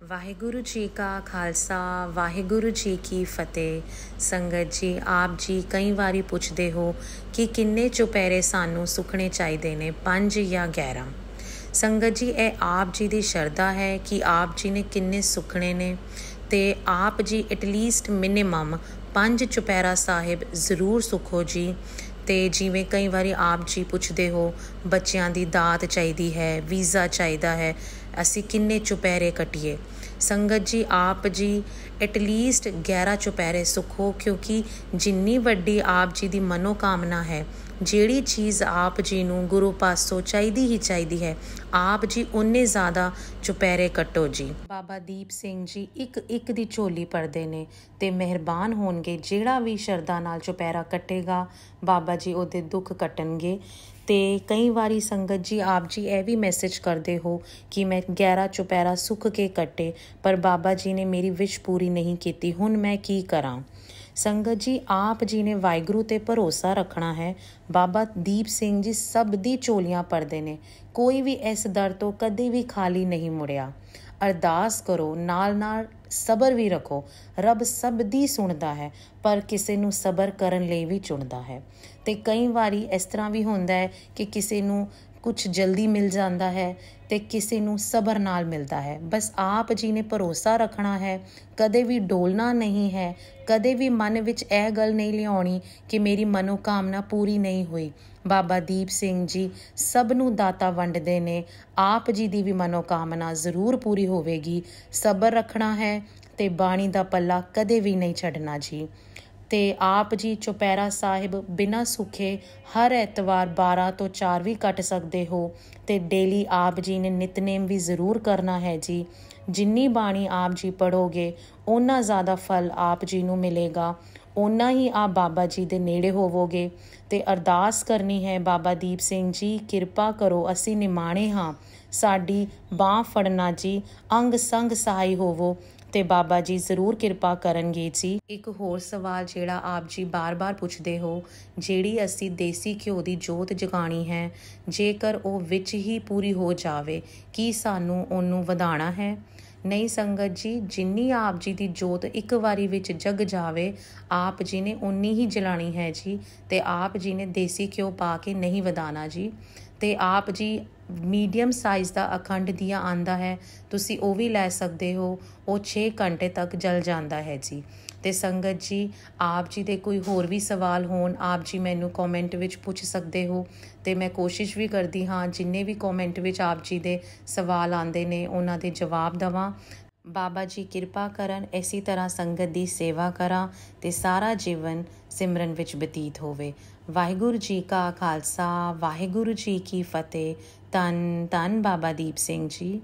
ਵਾਹਿਗੁਰੂ ਜੀ ਕਾ ਖਾਲਸਾ, ਵਾਹਿਗੁਰੂ ਜੀ ਕੀ ਫਤਿਹ। ਸੰਗਤ ਜੀ, ਆਪ ਜੀ ਕਈ ਵਾਰੀ ਪੁੱਛਦੇ ਹੋ ਕਿ ਕਿੰਨੇ ਚੁਪਹਿਰੇ ਸਾਨੂੰ ਸੁਖਣੇ ਚਾਹੀਦੇ ਨੇ 5 ਜਾਂ 11 ਸੰਗਤ ਜੀ, ਇਹ ਆਪ ਜੀ ਦੀ ਸ਼ਰਧਾ ਹੈ ਕਿ ਆਪ ਜੀ ਨੇ ਕਿੰਨੇ ਸੁਖਣੇ ਨੇ ਤੇ ਆਪ ਜੀ ਐਟਲੀਸਟ ਮਿਨੀਮਮ 5 ਚੁਪਹਿਰਾ ਸਾਹਿਬ ਜ਼ਰੂਰ ਸੁਖੋ ਜੀ। ਤੇ ਜਿਵੇਂ ਕਈ ਵਾਰੀ ਆਪ ਜੀ ਪੁੱਛਦੇ ਹੋ, ਬੱਚਿਆਂ ਦੀ ਦਾਤ ਚਾਹੀਦੀ ਹੈ, ਵੀਜ਼ਾ ਚਾਹੀਦਾ ਹੈ, ਅਸੀਂ ਕਿੰਨੇ ਚੁਪਹਿਰੇ ਕਟੀਏ। ਸੰਗਤ ਜੀ, ਆਪ ਜੀ ਐਟਲੀਸਟ 11 ਚੁਪਹਿਰੇ ਸੁਖੋ ਕਿਉਂਕਿ ਜਿੰਨੀ ਵੱਡੀ ਆਪ ਜੀ ਦੀ ਮਨੋਕਾਮਨਾ ਹੈ, ਜਿਹੜੀ ਚੀਜ਼ ਆਪ ਜੀ ਨੂੰ ਗੁਰੂ ਪਾਸੋਂ ਚਾਹੀਦੀ ਹੀ ਚਾਹੀਦੀ ਹੈ, ਆਪ ਜੀ ਉਨੇ ਜ਼ਿਆਦਾ ਚੁਪਹਿਰੇ ਕੱਟੋ ਜੀ। ਬਾਬਾ ਦੀਪ ਸਿੰਘ ਜੀ ਇੱਕ ਇੱਕ ਦੀ ਝੋਲੀ ਪਰਦੇ ਨੇ ਤੇ ਮਿਹਰਬਾਨ ਹੋਣਗੇ, ਜਿਹੜਾ ਵੀ ਸ਼ਰਧਾ ਨਾਲ ਚੁਪਹਿਰਾ ਕੱਟੇਗਾ, ਬਾਬਾ ਜੀ ਉਹਦੇ ਦੁੱਖ ਕੱਟਣਗੇ। ਤੇ ਕਈ ਵਾਰੀ ਸੰਗਤ ਜੀ, ਆਪ ਜੀ ਇਹ ਵੀ ਮੈਸੇਜ ਕਰਦੇ ਹੋ ਕਿ ਮੈਂ 11 ਚੁਪਹਿਰਾ ਸੁੱਕ ਕੇ ਕੱਟੇ, ਪਰ ਬਾਬਾ ਜੀ ਨੇ ਮੇਰੀ ਵਿਸ਼ ਪੂਰੀ ਨਹੀਂ ਕੀਤੀ। ਹੁਣ ਮੈਂ ਕੀ ਕਰਾਂ? ਸੰਗਤ ਜੀ, ਆਪ ਜੀ ਨੇ ਵਾਹਿਗੁਰੂ ਤੇ ਭਰੋਸਾ ਰੱਖਣਾ ਹੈ। ਬਾਬਾ ਦੀਪ ਸਿੰਘ ਜੀ ਸਭ ਦੀ ਝੋਲੀਆਂ ਪਰਦੇ ਨੇ। ਕੋਈ ਵੀ ਇਸ ਦਰ ਤੋਂ ਕਦੇ ਵੀ ਖਾਲੀ ਨਹੀਂ ਮੁੜਿਆ। ਅਰਦਾਸ ਕਰੋ ਨਾਲ ਨਾਲ ਸਬਰ ਵੀ ਰੱਖੋ। ਰੱਬ ਸਭ ਦੀ ਸੁਣਦਾ ਹੈ, ਪਰ ਕਿਸੇ ਨੂੰ ਸਬਰ ਕਰਨ ਲਈ ਵੀ ਚੁਣਦਾ ਹੈ। ਤੇ ਕਈ ਵਾਰੀ ਇਸ ਤਰ੍ਹਾਂ ਵੀ ਹੁੰਦਾ ਹੈ ਕਿ ਕਿਸੇ ਨੂੰ ਕੁਝ ਜਲਦੀ ਮਿਲ ਜਾਂਦਾ ਹੈ ਤੇ ਕਿਸੇ ਨੂੰ ਸਬਰ ਨਾਲ ਮਿਲਦਾ ਹੈ। ਬਸ ਆਪ ਜੀ ਨੇ ਭਰੋਸਾ ਰੱਖਣਾ ਹੈ, ਕਦੇ ਵੀ ਡੋਲਣਾ ਨਹੀਂ ਹੈ, ਕਦੇ ਵੀ ਮਨ ਵਿੱਚ ਇਹ ਗੱਲ ਨਹੀਂ ਲਿਆਉਣੀ ਕਿ ਮੇਰੀ ਮਨੋਕਾਮਨਾ ਪੂਰੀ ਨਹੀਂ ਹੋਈ। ਬਾਬਾ ਦੀਪ ਸਿੰਘ ਜੀ ਸਭ ਨੂੰ ਦਾਤਾ ਵੰਡਦੇ ਨੇ, ਆਪ ਜੀ ਦੀ ਵੀ ਮਨੋਕਾਮਨਾ ਜ਼ਰੂਰ ਪੂਰੀ ਹੋਵੇਗੀ। ਸਬਰ ਰੱਖਣਾ ਹੈ ਤੇ ਬਾਣੀ ਦਾ ਪੱਲਾ ਕਦੇ ਵੀ ਨਹੀਂ ਛੱਡਣਾ ਜੀ। ਤੇ ਆਪ ਜੀ ਚੁਪੈਰਾ ਸਾਹਿਬ ਬਿਨਾਂ ਸੁਖੇ ਹਰ ਐਤਵਾਰ 12 ਤੋਂ 4 ਵੀ ਕੱਟ ਸਕਦੇ ਹੋ ਤੇ ਡੇਲੀ ਆਪ ਜੀ ਨੇ ਨਿਤਨੇਮ ਵੀ ਜ਼ਰੂਰ ਕਰਨਾ ਹੈ ਜੀ। ਜਿੰਨੀ ਬਾਣੀ ਆਪ ਜੀ ਪੜੋਗੇ ਓਨਾ ਜ਼ਿਆਦਾ ਫਲ ਆਪ ਜੀ ਨੂੰ ਮਿਲੇਗਾ। ਓਨਾ ਹੀ ਆਪ ਬਾਬਾ ਜੀ ਦੇ ਨੇੜੇ ਹੋਵੋਗੇ। ਤੇ ਅਰਦਾਸ ਕਰਨੀ ਹੈ ਬਾਬਾ ਦੀਪ ਸਿੰਘ ਜੀ, ਕਿਰਪਾ ਕਰੋ ਅਸੀਂ ਨਿਮਾਣੇ ਹਾਂ। ਸਾਡੀ ਬਾਹ ਫੜਨਾ ਜੀ, ਅੰਗ ਸੰਗ ਸਹਾਈ ਹੋਵੋ। ਤੇ ਬਾਬਾ ਜੀ ਜ਼ਰੂਰ ਕਿਰਪਾ ਕਰਨਗੇ ਜੀ। ਇੱਕ ਹੋਰ ਸਵਾਲ ਜਿਹੜਾ ਆਪ ਜੀ ਬਾਰ-ਬਾਰ ਪੁੱਛਦੇ ਹੋ, ਜਿਹੜੀ ਅਸੀਂ ਦੇਸੀ ਘਿਓ ਦੀ ਜੋਤ ਜਗਾਣੀ ਹੈ, ਜੇਕਰ ਉਹ ਵਿੱਚ ਹੀ ਪੂਰੀ ਹੋ ਜਾਵੇ, ਕੀ ਸਾਨੂੰ ਉਹਨੂੰ ਵਧਾਣਾ ਹੈ? ਨਹੀਂ ਸੰਗਤ ਜੀ, ਜਿੰਨੀ ਆਪ ਜੀ ਦੀ ਜੋਤ ਇੱਕ ਵਾਰੀ ਵਿੱਚ ਜਗ ਜਾਵੇ, ਆਪ ਜੀ ਨੇ ਉਨੀ ਹੀ ਜਲਾਣੀ ਹੈ ਜੀ, ਤੇ ਆਪ ਜੀ ਨੇ ਦੇਸੀ ਘਿਓ ਪਾ ਕੇ ਨਹੀਂ ਵਧਾਣਾ ਜੀ। ਤੇ ਆਪ ਜੀ ਮੀਡੀਅਮ ਸਾਈਜ਼ ਦਾ ਅਖੰਡ ਦੀਆ ਆਂਦਾ ਹੈ, ਤੁਸੀਂ ਉਹ ਵੀ ਲੈ ਸਕਦੇ ਹੋ, ਉਹ 6 ਘੰਟੇ ਤੱਕ ਜਲ ਜਾਂਦਾ ਹੈ ਜੀ। ਤੇ ਸੰਗਤ ਜੀ, ਆਪ ਜੀ ਦੇ ਕੋਈ ਹੋਰ ਵੀ ਸਵਾਲ ਹੋਣ, ਆਪ ਜੀ ਮੈਨੂੰ ਕਮੈਂਟ ਵਿੱਚ ਪੁੱਛ ਸਕਦੇ ਹੋ। ਤੇ ਮੈਂ ਕੋਸ਼ਿਸ਼ ਵੀ ਕਰਦੀ ਹਾਂ, ਜਿੰਨੇ ਵੀ ਕਮੈਂਟ ਵਿੱਚ ਆਪ ਜੀ ਦੇ ਸਵਾਲ ਆਉਂਦੇ ਨੇ, ਉਹਨਾਂ ਦੇ ਜਵਾਬ ਦਵਾਂ। ਬਾਬਾ ਜੀ ਕਿਰਪਾ ਕਰਨ ਐਸੀ ਤਰ੍ਹਾਂ ਸੰਗਤ ਦੀ ਸੇਵਾ ਕਰਾਂ ਤੇ ਸਾਰਾ ਜੀਵਨ ਸਿਮਰਨ ਵਿੱਚ ਬਤੀਤ ਹੋਵੇ। ਵਾਹਿਗੁਰੂ ਜੀ ਕਾ ਖਾਲਸਾ, ਵਾਹਿਗੁਰੂ ਜੀ ਕੀ ਫਤਿਹ। ਤਨ ਤਨ ਬਾਬਾ ਦੀਪ ਸਿੰਘ ਜੀ।